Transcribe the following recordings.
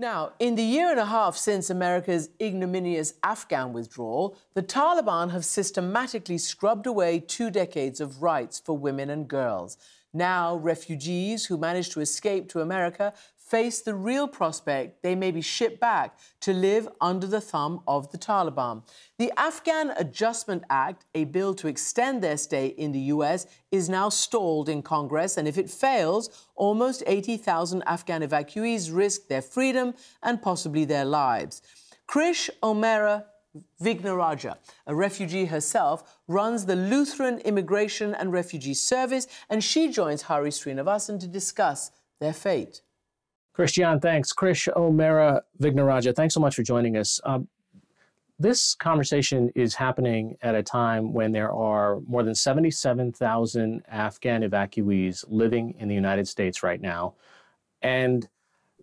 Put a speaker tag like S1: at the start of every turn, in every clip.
S1: Now, in the year and a half since America's ignominious Afghan withdrawal, the Taliban have systematically scrubbed away two decades of rights for women and girls. Now, refugees who managed to escape to America face the real prospect they may be shipped back to live under the thumb of the Taliban. The Afghan Adjustment Act, a bill to extend their stay in the US, is now stalled in Congress, and if it fails, almost 80,000 Afghan evacuees risk their freedom and possibly their lives. Krish O'Mara Vignarajah, a refugee herself, runs the Lutheran Immigration and Refugee Service, and she joins Hari Sreenivasan to discuss their fate.
S2: Christiane, thanks. Krish O'Mara Vignarajah, thanks so much for joining us. Um, this conversation is happening at a time when there are more than 77,000 Afghan evacuees living in the United States right now, and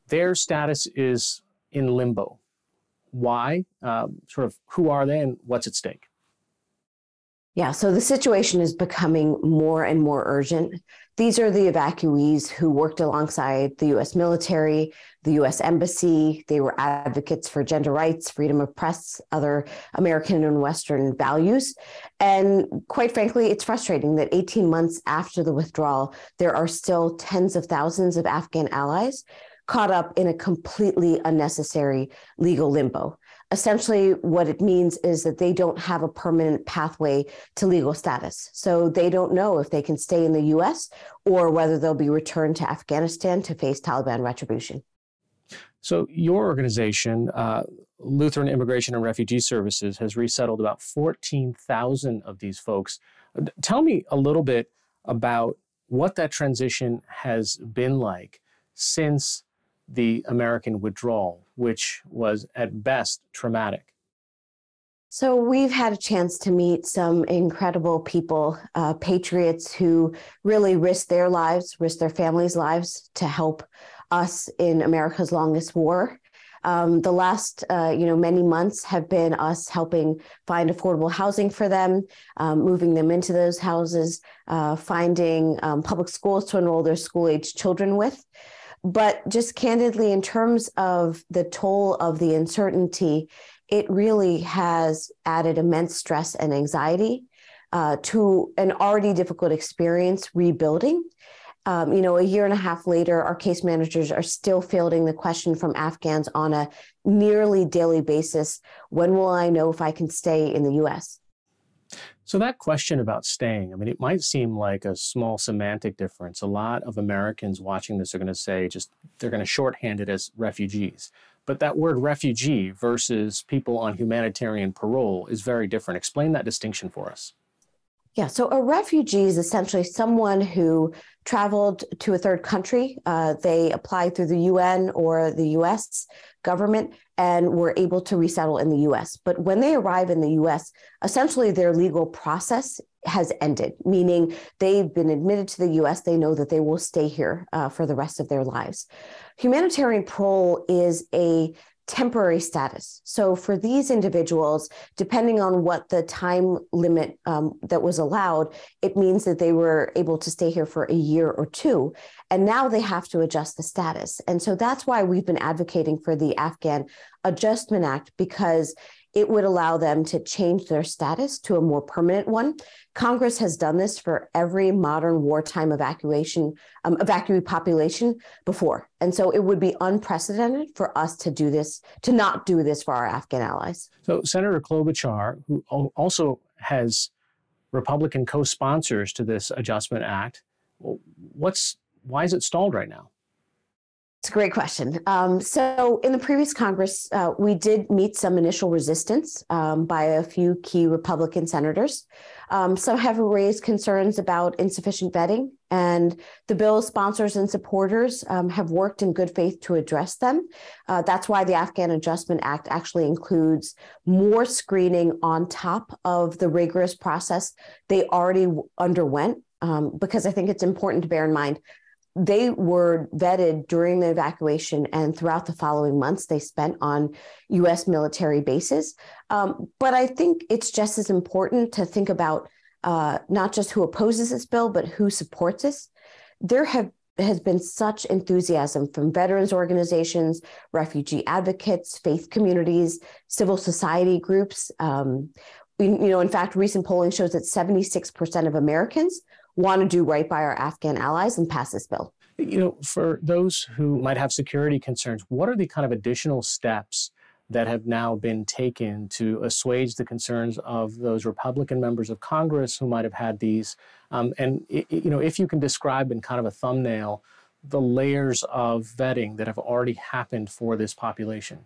S2: their status is in limbo. Why? Um, sort of who are they and what's at stake?
S3: Yeah, so the situation is becoming more and more urgent. These are the evacuees who worked alongside the US military, the US embassy. They were advocates for gender rights, freedom of press, other American and Western values. And quite frankly, it's frustrating that 18 months after the withdrawal, there are still tens of thousands of Afghan allies caught up in a completely unnecessary legal limbo essentially what it means is that they don't have a permanent pathway to legal status. So they don't know if they can stay in the US or whether they'll be returned to Afghanistan to face Taliban retribution.
S2: So your organization, uh, Lutheran Immigration and Refugee Services, has resettled about 14,000 of these folks. Tell me a little bit about what that transition has been like since the American withdrawal, which was at best traumatic?
S3: So, we've had a chance to meet some incredible people, uh, patriots who really risked their lives, risked their families' lives to help us in America's longest war. Um, the last, uh, you know, many months have been us helping find affordable housing for them, um, moving them into those houses, uh, finding um, public schools to enroll their school-age children with. But just candidly, in terms of the toll of the uncertainty, it really has added immense stress and anxiety uh, to an already difficult experience rebuilding. Um, you know, a year and a half later, our case managers are still fielding the question from Afghans on a nearly daily basis when will I know if I can stay in the US?
S2: So, that question about staying, I mean, it might seem like a small semantic difference. A lot of Americans watching this are going to say just they're going to shorthand it as refugees. But that word refugee versus people on humanitarian parole is very different. Explain that distinction for us.
S3: Yeah, so a refugee is essentially someone who traveled to a third country. Uh, they applied through the UN or the US government and were able to resettle in the US. But when they arrive in the US, essentially their legal process has ended, meaning they've been admitted to the US. They know that they will stay here uh, for the rest of their lives. Humanitarian parole is a temporary status. So for these individuals, depending on what the time limit um, that was allowed, it means that they were able to stay here for a year or two. And now they have to adjust the status. And so that's why we've been advocating for the Afghan Adjustment Act because it would allow them to change their status to a more permanent one. Congress has done this for every modern wartime evacuation, um, evacuee population before. And so it would be unprecedented for us to do this, to not do this for our Afghan allies.
S2: So Senator Klobuchar, who also has Republican co-sponsors to this Adjustment Act, what's why is it stalled right now?
S3: It's a great question. Um, so, in the previous Congress, uh, we did meet some initial resistance um, by a few key Republican senators. Um, some have raised concerns about insufficient vetting, and the bill's sponsors and supporters um, have worked in good faith to address them. Uh, that's why the Afghan Adjustment Act actually includes more screening on top of the rigorous process they already underwent. Um, because I think it's important to bear in mind they were vetted during the evacuation and throughout the following months they spent on US military bases. Um, but I think it's just as important to think about uh, not just who opposes this bill, but who supports this. There have has been such enthusiasm from veterans organizations, refugee advocates, faith communities, civil society groups. Um, you know, in fact, recent polling shows that 76% of Americans want to do right by our Afghan allies and pass this bill.
S2: You know, for those who might have security concerns, what are the kind of additional steps that have now been taken to assuage the concerns of those Republican members of Congress who might have had these? Um, and you know, if you can describe in kind of a thumbnail the layers of vetting that have already happened for this population.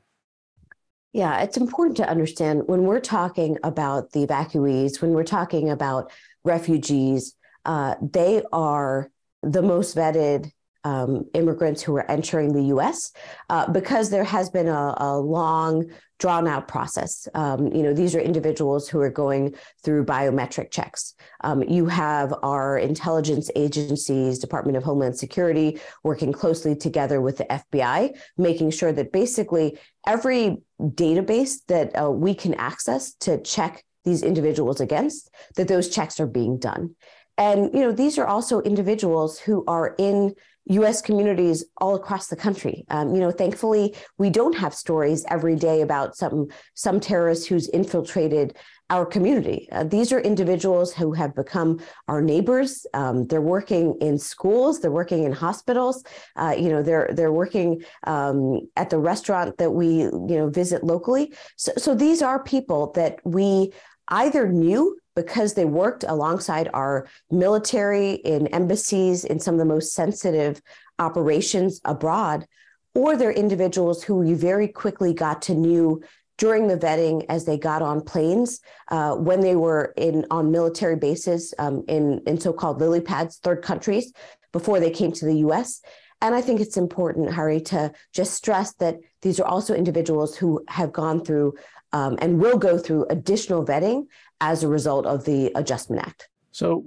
S3: Yeah, it's important to understand when we're talking about the evacuees, when we're talking about refugees, uh, they are the most vetted um, immigrants who are entering the US uh, because there has been a, a long, drawn out process. Um, you know, these are individuals who are going through biometric checks. Um, you have our intelligence agencies, Department of Homeland Security, working closely together with the FBI, making sure that basically every database that uh, we can access to check these individuals against, that those checks are being done. And you know, these are also individuals who are in U.S. communities all across the country. Um, you know, thankfully, we don't have stories every day about some some terrorist who's infiltrated our community. Uh, these are individuals who have become our neighbors. Um, they're working in schools. They're working in hospitals. Uh, you know, they're they're working um, at the restaurant that we you know visit locally. So, so these are people that we either knew because they worked alongside our military in embassies in some of the most sensitive operations abroad, or they're individuals who we very quickly got to know during the vetting as they got on planes uh, when they were in on military bases um, in in so-called lily pads, third countries, before they came to the U.S. And I think it's important, Hari, to just stress that these are also individuals who have gone through um, and will go through additional vetting as a result of the Adjustment Act.
S2: So,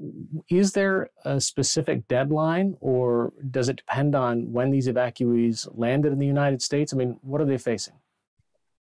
S2: is there a specific deadline, or does it depend on when these evacuees landed in the United States? I mean, what are they facing?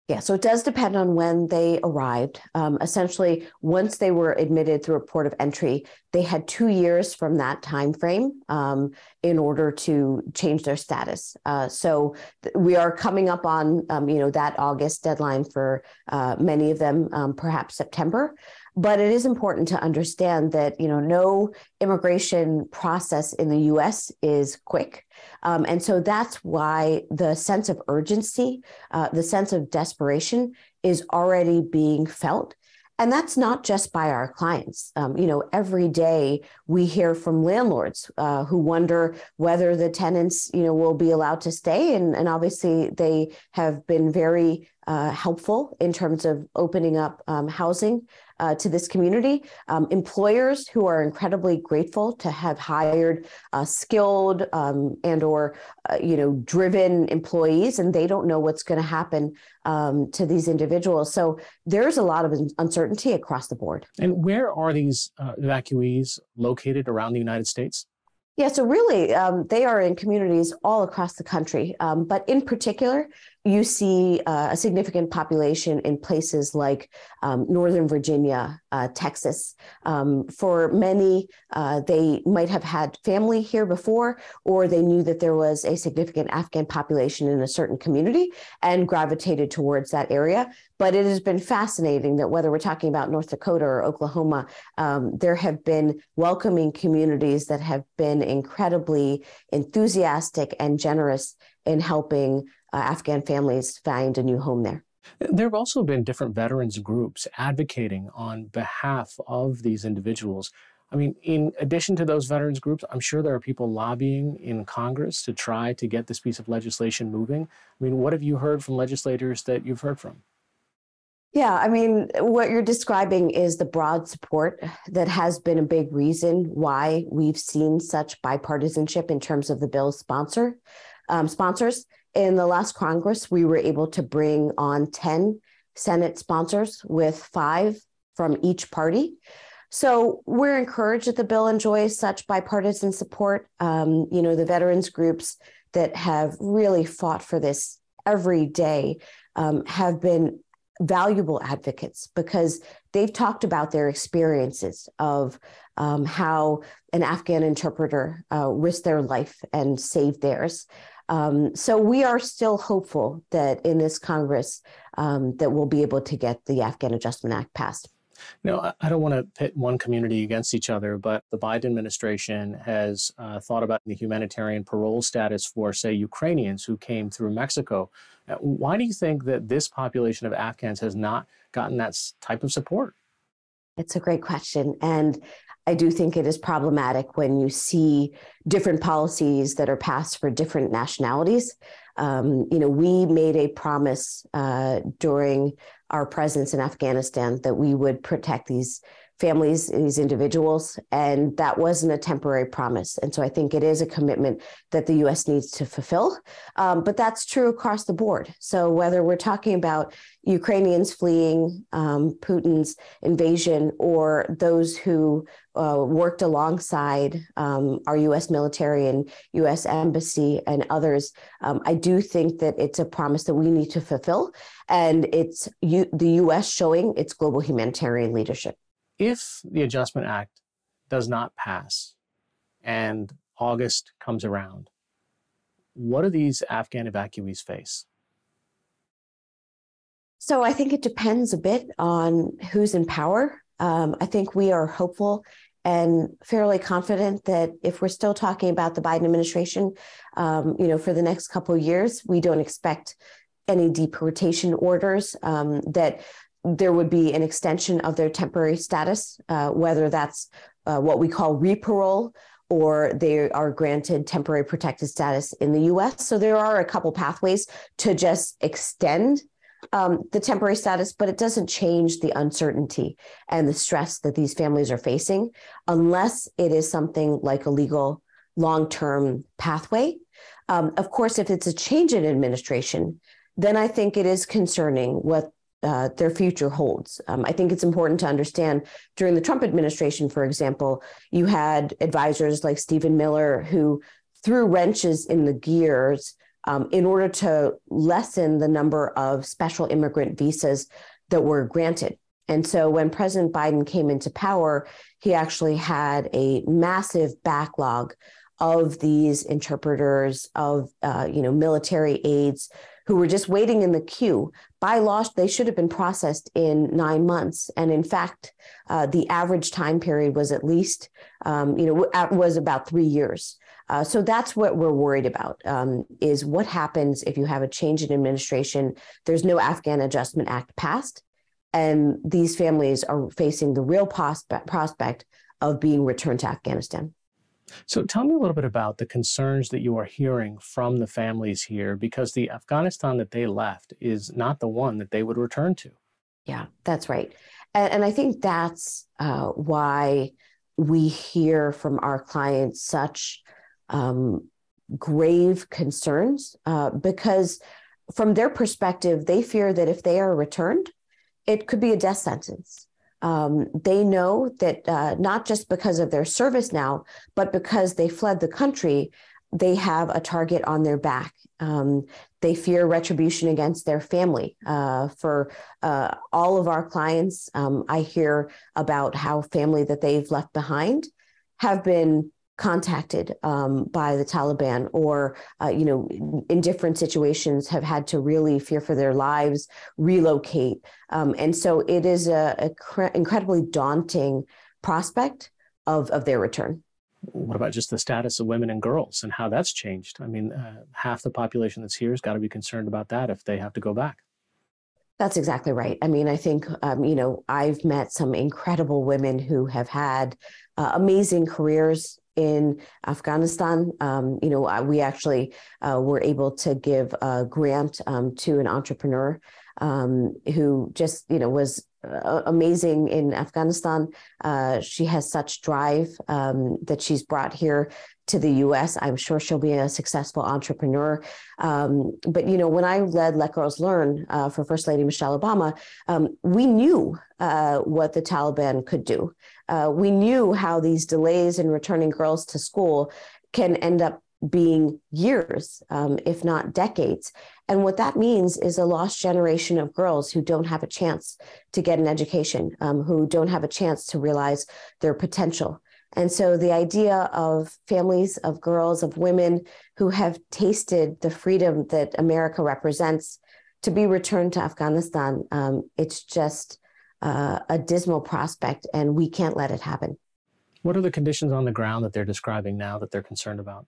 S3: Yeah, so it does depend on when they arrived. Um, essentially, once they were admitted through a port of entry, they had two years from that time frame um, in order to change their status. Uh, so th- we are coming up on um, you know that August deadline for uh, many of them, um, perhaps September. But it is important to understand that you know no immigration process in the U.S. is quick, um, and so that's why the sense of urgency, uh, the sense of desperation, is already being felt. And that's not just by our clients. Um, you know, every day we hear from landlords uh, who wonder whether the tenants, you know, will be allowed to stay. And, and obviously, they have been very uh, helpful in terms of opening up um, housing uh, to this community. Um, employers who are incredibly grateful to have hired uh, skilled um, and or uh, you know driven employees, and they don't know what's going to happen um, to these individuals. So there's a lot of uncertainty across the board.
S2: And where are these uh, evacuees located around the United States?
S3: Yeah, so really, um, they are in communities all across the country. Um, but in particular, you see uh, a significant population in places like um, Northern Virginia, uh, Texas. Um, for many, uh, they might have had family here before, or they knew that there was a significant Afghan population in a certain community and gravitated towards that area. But it has been fascinating that whether we're talking about North Dakota or Oklahoma, um, there have been welcoming communities that have been incredibly enthusiastic and generous in helping uh, Afghan families find a new home there.
S2: There have also been different veterans groups advocating on behalf of these individuals. I mean, in addition to those veterans groups, I'm sure there are people lobbying in Congress to try to get this piece of legislation moving. I mean, what have you heard from legislators that you've heard from?
S3: Yeah, I mean, what you're describing is the broad support that has been a big reason why we've seen such bipartisanship in terms of the bill's sponsor um, sponsors in the last Congress, we were able to bring on 10 Senate sponsors with five from each party. So we're encouraged that the bill enjoys such bipartisan support. Um, you know, the veterans groups that have really fought for this every day um, have been valuable advocates because they've talked about their experiences of um, how an Afghan interpreter uh, risked their life and saved theirs. Um, so we are still hopeful that in this Congress um, that we'll be able to get the Afghan Adjustment Act passed.
S2: No, I don't want to pit one community against each other, but the Biden administration has uh, thought about the humanitarian parole status for, say, Ukrainians who came through Mexico. Uh, why do you think that this population of Afghans has not gotten that type of support?
S3: It's a great question. And I do think it is problematic when you see different policies that are passed for different nationalities. Um, you know, we made a promise uh, during our presence in Afghanistan that we would protect these families, these individuals, and that wasn't a temporary promise. And so I think it is a commitment that the U.S. needs to fulfill. Um, but that's true across the board. So whether we're talking about Ukrainians fleeing um, Putin's invasion or those who uh, worked alongside um, our U.S. military and U.S. embassy and others, um, I do think that it's a promise that we need to fulfill, and it's U- the U.S. showing its global humanitarian leadership.
S2: If the Adjustment Act does not pass and August comes around, what do these Afghan evacuees face?
S3: So I think it depends a bit on who's in power. Um, I think we are hopeful and fairly confident that if we're still talking about the Biden administration, um, you know, for the next couple of years, we don't expect any deportation orders. Um, that there would be an extension of their temporary status, uh, whether that's uh, what we call reparole or they are granted temporary protected status in the US. So there are a couple pathways to just extend um, the temporary status, but it doesn't change the uncertainty and the stress that these families are facing unless it is something like a legal long term pathway. Um, of course, if it's a change in administration, then I think it is concerning what uh, their future holds. Um, I think it's important to understand during the Trump administration, for example, you had advisors like Stephen Miller who threw wrenches in the gears um, in order to lessen the number of special immigrant visas that were granted. And so when President Biden came into power, he actually had a massive backlog of these interpreters, of uh, you know military aides who were just waiting in the queue. By law, they should have been processed in nine months, and in fact, uh, the average time period was at least um, you know was about three years. Uh, so that's what we're worried about um, is what happens if you have a change in administration. There's no Afghan Adjustment Act passed, and these families are facing the real prospect, prospect of being returned to Afghanistan.
S2: So tell me a little bit about the concerns that you are hearing from the families here, because the Afghanistan that they left is not the one that they would return to.
S3: Yeah, that's right. And, and I think that's uh, why we hear from our clients such um, grave concerns uh, because, from their perspective, they fear that if they are returned, it could be a death sentence. Um, they know that uh, not just because of their service now, but because they fled the country, they have a target on their back. Um, they fear retribution against their family. Uh, for uh, all of our clients, um, I hear about how family that they've left behind have been contacted um, by the Taliban or, uh, you know, in different situations have had to really fear for their lives, relocate. Um, and so it is a, a cre- incredibly daunting prospect of, of their return.
S2: What about just the status of women and girls and how that's changed? I mean, uh, half the population that's here has got to be concerned about that if they have to go back.
S3: That's exactly right. I mean, I think, um, you know, I've met some incredible women who have had uh, amazing careers in Afghanistan. Um, you know, we actually uh, were able to give a grant um, to an entrepreneur um, who just, you know, was uh, amazing in Afghanistan. Uh, she has such drive um, that she's brought here to the U.S. I'm sure she'll be a successful entrepreneur. Um, but you know, when I led Let Girls Learn uh, for First Lady Michelle Obama, um, we knew uh, what the Taliban could do. Uh, we knew how these delays in returning girls to school can end up being years, um, if not decades. And what that means is a lost generation of girls who don't have a chance to get an education, um, who don't have a chance to realize their potential. And so the idea of families, of girls, of women who have tasted the freedom that America represents to be returned to Afghanistan, um, it's just uh, a dismal prospect, and we can't let it happen.
S2: What are the conditions on the ground that they're describing now that they're concerned about?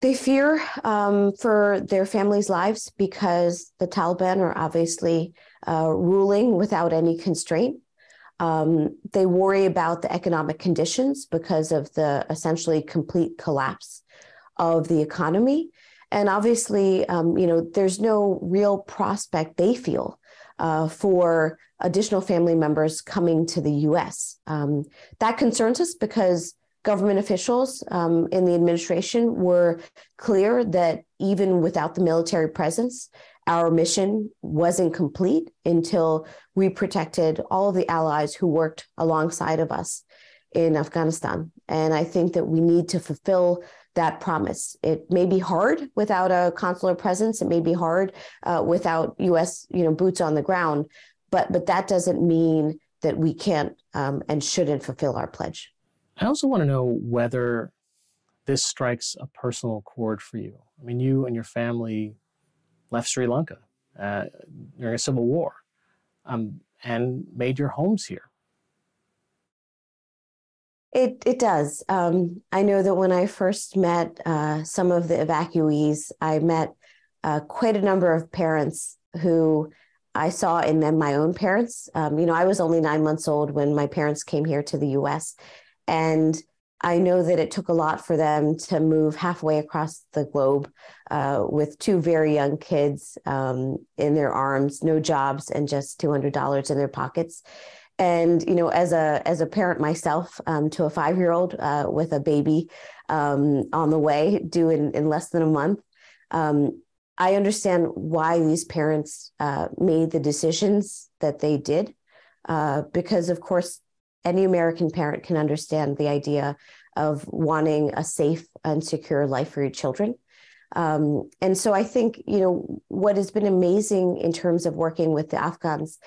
S3: They fear um, for their families' lives because the Taliban are obviously uh, ruling without any constraint. Um, they worry about the economic conditions because of the essentially complete collapse of the economy. And obviously, um, you know, there's no real prospect they feel uh, for additional family members coming to the US. Um, that concerns us because government officials um, in the administration were clear that even without the military presence, our mission wasn't complete until we protected all of the allies who worked alongside of us in Afghanistan. And I think that we need to fulfill that promise. It may be hard without a consular presence. It may be hard uh, without U.S. you know boots on the ground, but but that doesn't mean that we can't um, and shouldn't fulfill our pledge.
S2: I also want to know whether this strikes a personal chord for you. I mean, you and your family left Sri Lanka uh, during a civil war um, and made your homes here.
S3: It it does. Um, I know that when I first met uh, some of the evacuees, I met uh, quite a number of parents who I saw in them my own parents. Um, you know, I was only nine months old when my parents came here to the U.S., and I know that it took a lot for them to move halfway across the globe uh, with two very young kids um, in their arms, no jobs, and just two hundred dollars in their pockets. And you know, as a as a parent myself um, to a five year old uh, with a baby um, on the way, due in, in less than a month, um, I understand why these parents uh, made the decisions that they did, uh, because of course any American parent can understand the idea of wanting a safe and secure life for your children. Um, and so I think, you know, what has been amazing in terms of working with the Afghans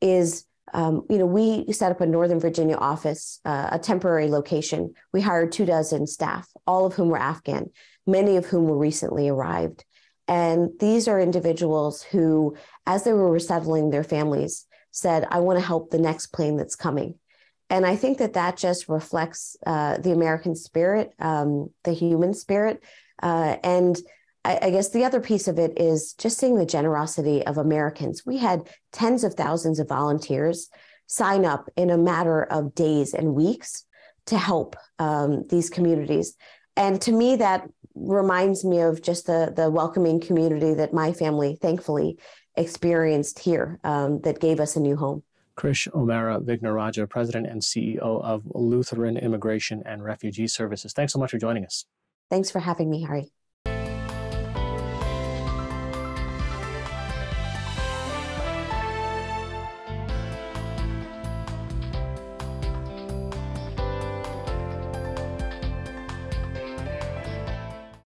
S3: is, um, you know, we set up a Northern Virginia office, uh, a temporary location. We hired two dozen staff, all of whom were Afghan, many of whom were recently arrived. And these are individuals who, as they were resettling their families, said, I want to help the next plane that's coming. And I think that that just reflects uh, the American spirit, um, the human spirit. Uh, and I, guess the other piece of it is just seeing the generosity of Americans. We had tens of thousands of volunteers sign up in a matter of days and weeks to help um, these communities. And to me, that reminds me of just the, the welcoming community that my family thankfully experienced here um, that gave us a new home.
S2: Krish O'Mara Vignarajah, President and CEO of Lutheran Immigration and Refugee Services. Thanks so much for joining us.
S3: Thanks for having me, Hari.